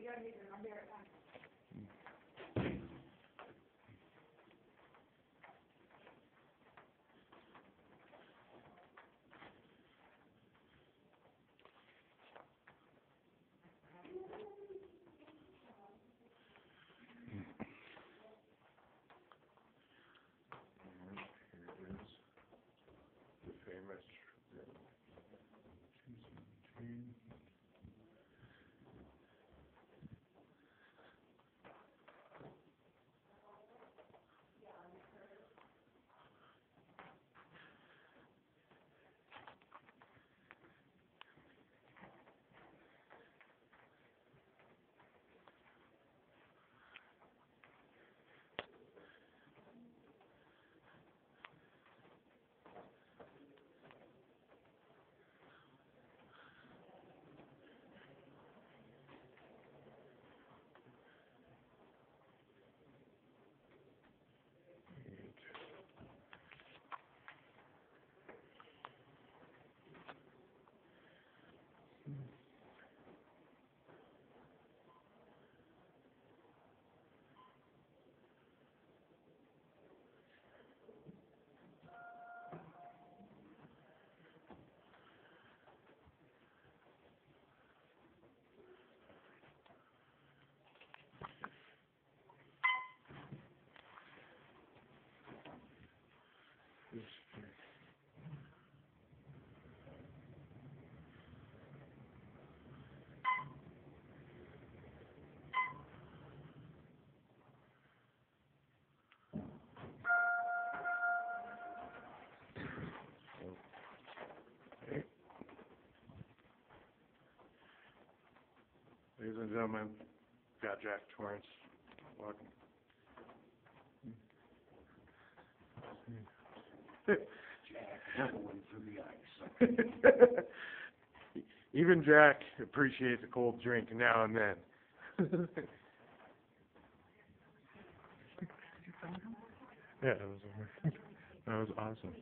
Here Ladies and gentlemen, got Jack Torrance. Welcome. Even Jack appreciates a cold drink now and then. yeah, that was, that was awesome.